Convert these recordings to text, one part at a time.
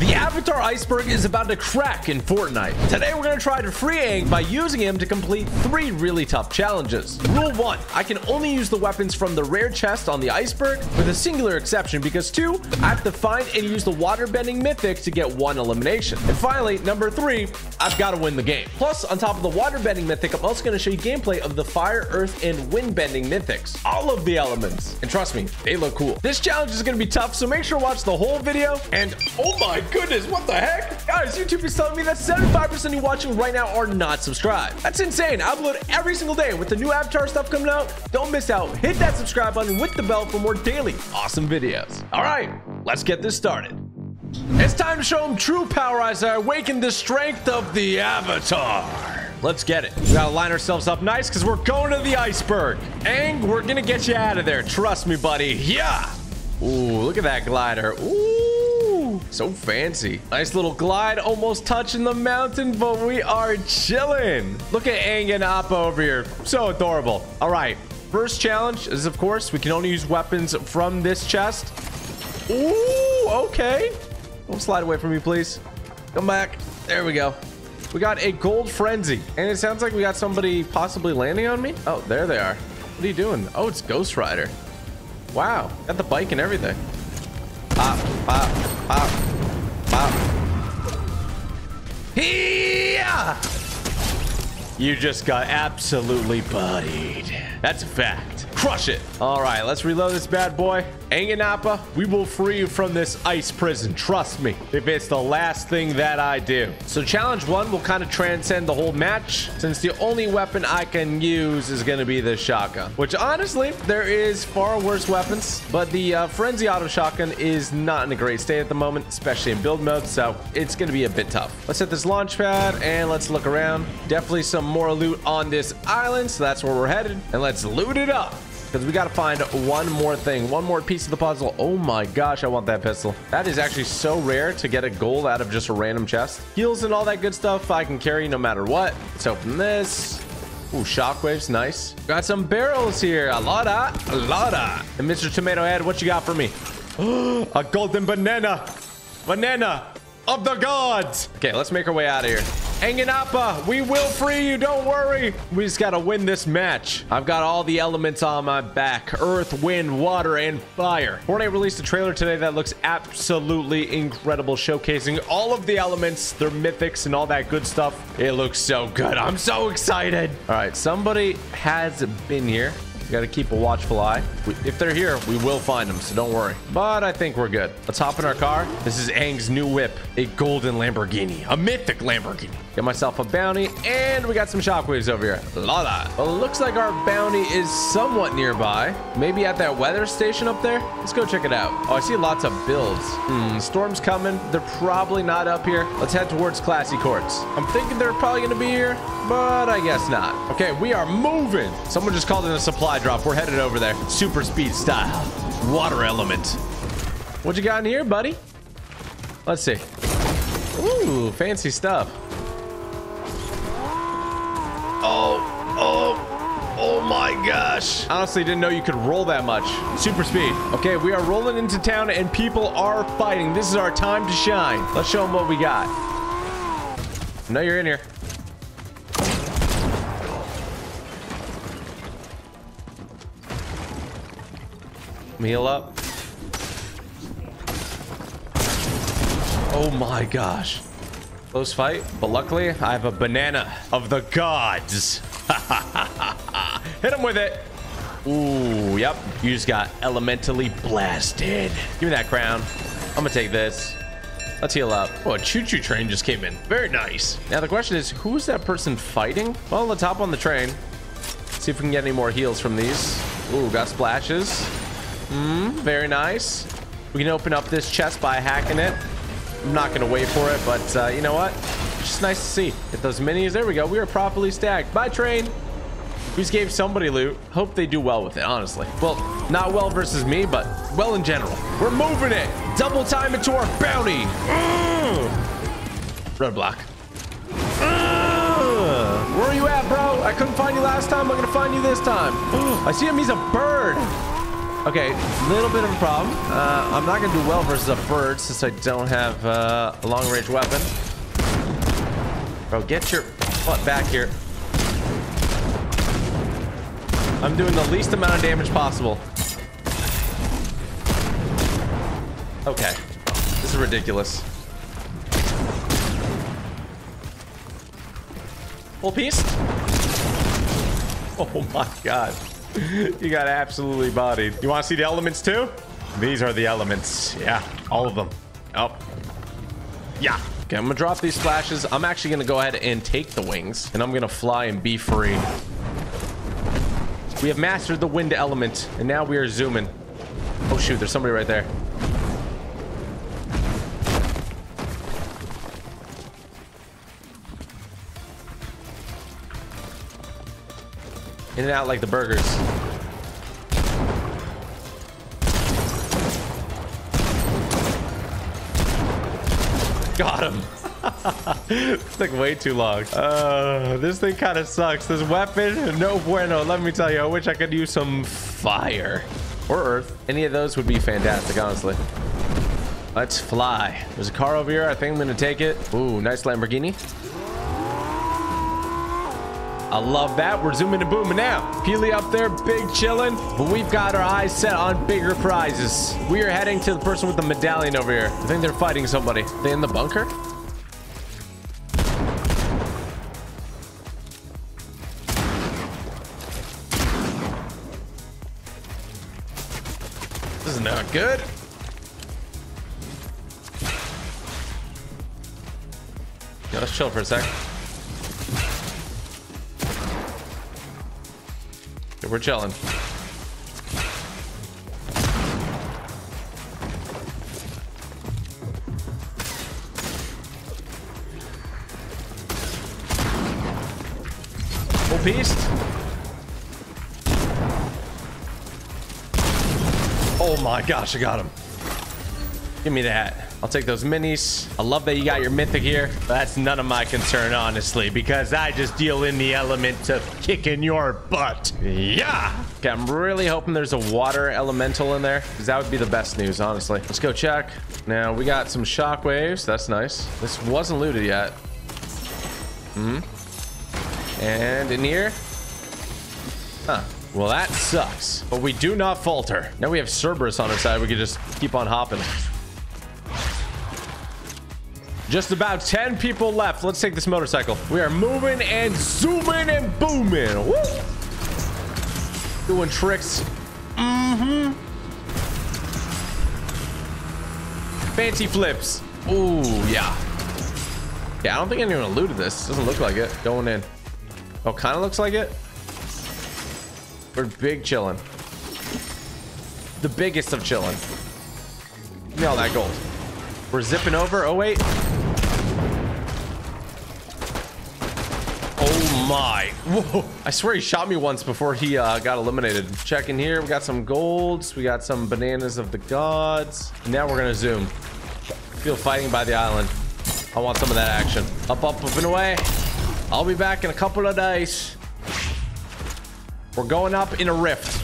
The Avatar Iceberg is about to crack in Fortnite. Today we're going to try to free Aang by using him to complete three really tough challenges. Rule 1. I can only use the weapons from the rare chest on the iceberg with a singular exception because 2. I have to find and use the waterbending mythic to get one elimination. And finally, number 3. I've got to win the game. Plus, on top of the waterbending mythic, I'm also going to show you gameplay of the fire, earth, and windbending mythics. All of the elements. And trust me, they look cool. This challenge is going to be tough, so make sure to watch the whole video. And oh my goodness, what the heck? Guys, YouTube is telling me that 75% of you watching right now are not subscribed. That's insane. I upload every single day with the new Avatar stuff coming out. Don't miss out. Hit that subscribe button with the bell for more daily awesome videos. All right, let's get this started. It's time to show them true power as I awaken the strength of the Avatar. Let's get it. We gotta line ourselves up nice because we're going to the iceberg. And we're gonna get you out of there. Trust me, buddy. Yeah. Ooh, look at that glider. Ooh, so fancy. Nice little glide, almost touching the mountain, but we are chilling. Look at Aang and Appa over here. So adorable. All right, first challenge is, of course, we can only use weapons from this chest. Ooh, okay. Don't slide away from me, please. Come back. There we go. We got a gold frenzy. And it sounds like we got somebody possibly landing on me. Oh, there they are. What are you doing? Oh, it's Ghost Rider. Wow. Got the bike and everything. You just got absolutely buddied. That's a fact. Crush it. All right, let's reload this bad boy. Appa, we will free you from this ice prison. Trust me, if it's the last thing that I do. So challenge one will kind of transcend the whole match since the only weapon I can use is going to be the shotgun, which honestly, there is far worse weapons, but the uh, Frenzy Auto Shotgun is not in a great state at the moment, especially in build mode, so it's going to be a bit tough. Let's hit this launch pad and let's look around. Definitely some more loot on this island, so that's where we're headed. And let's loot it up because we got to find one more thing one more piece of the puzzle oh my gosh i want that pistol that is actually so rare to get a gold out of just a random chest heals and all that good stuff i can carry no matter what let's open this Ooh, shockwaves, nice. Got some barrels here. A lot of, a lot of. And Mr. Tomato Head, what you got for me? a golden banana. Banana of the gods. Okay, let's make our way out of here. Aang and uh, we will free you. Don't worry. We just got to win this match. I've got all the elements on my back. Earth, wind, water, and fire. Fortnite released a trailer today that looks absolutely incredible, showcasing all of the elements, their mythics, and all that good stuff. It looks so good. I'm so excited. All right, somebody has been here. We got to keep a watchful eye. We, if they're here, we will find them, so don't worry. But I think we're good. Let's hop in our car. This is Aang's new whip, a golden Lamborghini, a mythic Lamborghini. Get myself a bounty, and we got some shockwaves over here. Lala. Well, it looks like our bounty is somewhat nearby. Maybe at that weather station up there. Let's go check it out. Oh, I see lots of builds. Hmm, storm's coming. They're probably not up here. Let's head towards Classy Courts. I'm thinking they're probably going to be here, but I guess not. Okay, we are moving. Someone just called in a supply drop. We're headed over there. Super speed style. Water element. What you got in here, buddy? Let's see. Ooh, fancy stuff. Oh, oh, oh my gosh. Honestly, didn't know you could roll that much. Super speed. Okay, we are rolling into town and people are fighting. This is our time to shine. Let's show them what we got. Know you're in here. Heal up. Oh my gosh. Close fight, but luckily I have a banana of the gods. Hit him with it. Ooh, yep. You just got elementally blasted. Give me that crown. I'm gonna take this. Let's heal up. Oh, a choo-choo train just came in. Very nice. Now the question is, who is that person fighting? Well, let's hop on the train. See if we can get any more heals from these. Ooh, got splashes. Hmm, very nice. We can open up this chest by hacking it. I'm not going to wait for it, but uh, you know what? Just nice to see. Get those minis. There we go. We are properly stacked. Bye, train. We just gave somebody loot. Hope they do well with it, honestly. Well, not well versus me, but well in general. We're moving it. Double time into our bounty. Mm. Roadblock. Mm. Where are you at, bro? I couldn't find you last time. I'm going to find you this time. I see him. He's a bird. Okay, little bit of a problem. Uh, I'm not gonna do well versus a bird since I don't have uh, a long-range weapon. Bro, get your butt back here. I'm doing the least amount of damage possible. Okay, this is ridiculous. Full piece? Oh my god. You got absolutely bodied. You want to see the elements too? These are the elements. Yeah, all of them. Oh. Yeah. Okay, I'm gonna drop these flashes. I'm actually gonna go ahead and take the wings and I'm gonna fly and be free. We have mastered the wind element and now we are zooming. Oh shoot, there's somebody right there. In and out like the burgers. Got him. it took way too long. Uh, this thing kind of sucks. This weapon, no bueno. Let me tell you, I wish I could use some fire or earth. Any of those would be fantastic, honestly. Let's fly. There's a car over here. I think I'm going to take it. Ooh, nice Lamborghini. I love that. We're zooming and booming now. Peely up there, big chilling. But we've got our eyes set on bigger prizes. We are heading to the person with the medallion over here. I think they're fighting somebody. Are they in the bunker? This is not good. Yeah, let's chill for a sec. We're chilling. Full beast. Oh my gosh, I got him. Give me that. I'll take those minis. I love that you got your mythic here. That's none of my concern, honestly, because I just deal in the element of kicking your butt. Yeah. Okay, I'm really hoping there's a water elemental in there, because that would be the best news, honestly. Let's go check. Now, we got some shockwaves. That's nice. This wasn't looted yet. Hmm. And in here? Huh. Well, that sucks. But we do not falter. Now we have Cerberus on our side. We can just keep on hopping. Just about 10 people left. Let's take this motorcycle. We are moving and zooming and booming. Woo! Doing tricks. Mm-hmm. Fancy flips. Ooh, yeah. Yeah, I don't think anyone looted this. Doesn't look like it. Going in. Oh, kind of looks like it. We're big chilling. The biggest of chilling. Give me all that gold. We're zipping over. Oh, wait. My. Whoa. I swear he shot me once before he uh, got eliminated. Check in here. We got some golds. We got some bananas of the gods. Now we're going to zoom. Feel fighting by the island. I want some of that action. Up, up, up and away. I'll be back in a couple of days. We're going up in a rift.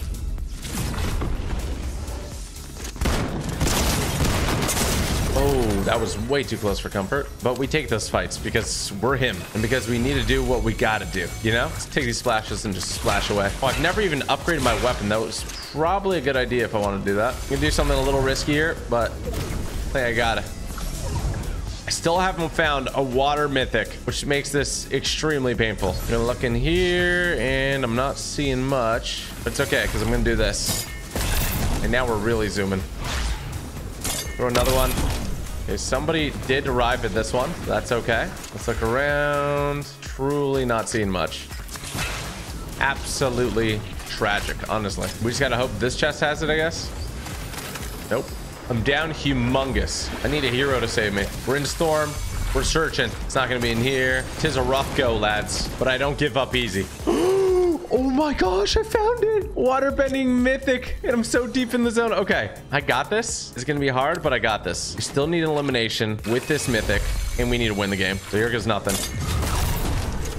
That was way too close for comfort. But we take those fights because we're him and because we need to do what we got to do. You know, let's take these splashes and just splash away. Oh, I've never even upgraded my weapon. That was probably a good idea if I want to do that. I'm gonna do something a little riskier, but I think I got it. I still haven't found a water mythic, which makes this extremely painful. I'm gonna look in here and I'm not seeing much, but it's okay because I'm gonna do this. And now we're really zooming. Throw another one. Okay, somebody did arrive at this one. That's okay. Let's look around. Truly not seeing much. Absolutely tragic, honestly. We just gotta hope this chest has it, I guess. Nope. I'm down humongous. I need a hero to save me. We're in storm. We're searching. It's not gonna be in here. Tis a rough go, lads. But I don't give up easy. Oh my gosh, I found it. Waterbending mythic. And I'm so deep in the zone. Okay, I got this. It's going to be hard, but I got this. We still need an elimination with this mythic. And we need to win the game. So here goes nothing.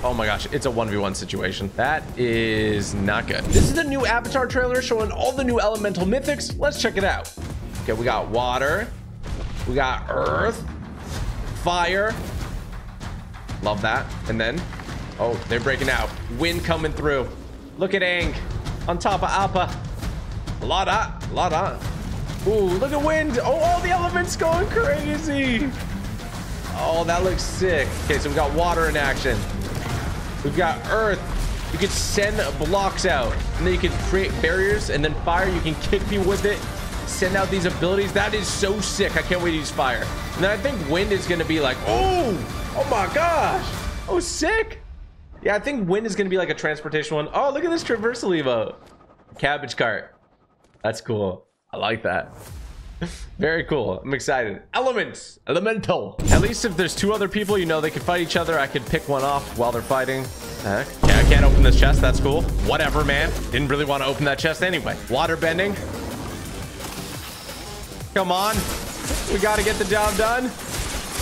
Oh my gosh, it's a 1v1 situation. That is not good. This is the new Avatar trailer showing all the new elemental mythics. Let's check it out. Okay, we got water. We got earth. Fire. Love that. And then, oh, they're breaking out. Wind coming through. Look at Aang on top of Appa. A lot of, a lot of. Ooh, look at wind. Oh, all the elements going crazy. Oh, that looks sick. Okay, so we've got water in action. We've got earth. You can send blocks out, and then you can create barriers, and then fire, you can kick people with it, send out these abilities. That is so sick. I can't wait to use fire. And then I think wind is going to be like, oh, oh my gosh. Oh, sick. Yeah, I think wind is going to be like a transportation one. Oh, look at this traversal evo. Cabbage cart. That's cool. I like that. Very cool. I'm excited. Elements. Elemental. At least if there's two other people, you know, they can fight each other. I could pick one off while they're fighting. Heck. Yeah, I can't open this chest. That's cool. Whatever, man. Didn't really want to open that chest anyway. Water bending. Come on. We got to get the job done.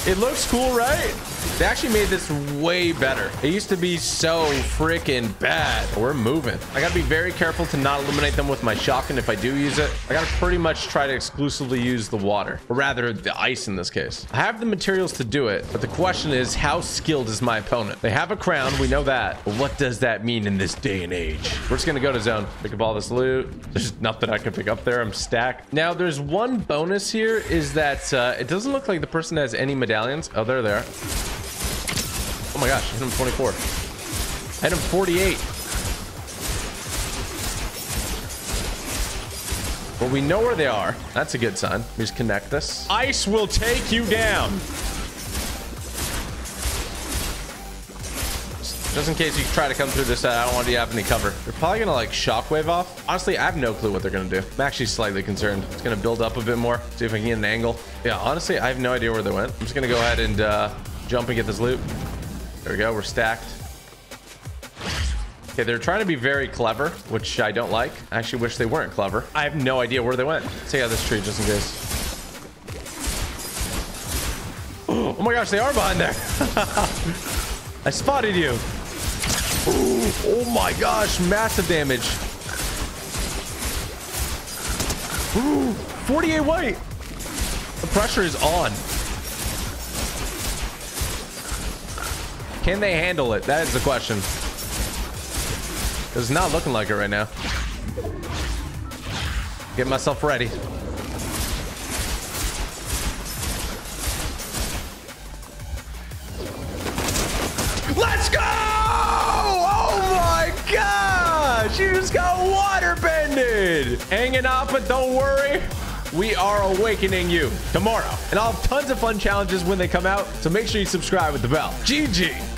It looks cool, right? They actually made this way better. It used to be so freaking bad. We're moving. I gotta be very careful to not eliminate them with my shotgun if I do use it. I gotta pretty much try to exclusively use the water, or rather the ice in this case. I have the materials to do it, but the question is how skilled is my opponent? They have a crown, we know that. But what does that mean in this day and age? We're just gonna go to zone, pick up all this loot. There's nothing I can pick up there. I'm stacked. Now there's one bonus here is that uh, it doesn't look like the person has any medallions. Oh, they're there. Oh my gosh, hit him 24. Hit him 48. Well, we know where they are. That's a good sign. We just connect this. Ice will take you down. Just in case you try to come through this, I don't want you to have any cover. They're probably gonna like shockwave off. Honestly, I have no clue what they're gonna do. I'm actually slightly concerned. It's gonna build up a bit more. See if I can get an angle. Yeah, honestly, I have no idea where they went. I'm just gonna go ahead and uh, jump and get this loot. There we go. We're stacked. Okay, they're trying to be very clever, which I don't like. I actually wish they weren't clever. I have no idea where they went. Take out this tree just in case. Oh my gosh, they are behind there. I spotted you. Ooh, oh my gosh, massive damage. Ooh, 48 white. The pressure is on. Can they handle it? That is the question. It's not looking like it right now. Get myself ready. Let's go! Oh my gosh! You just got water bended! Hanging out, but don't worry we are awakening you tomorrow. And I'll have tons of fun challenges when they come out, so make sure you subscribe with the bell. GG.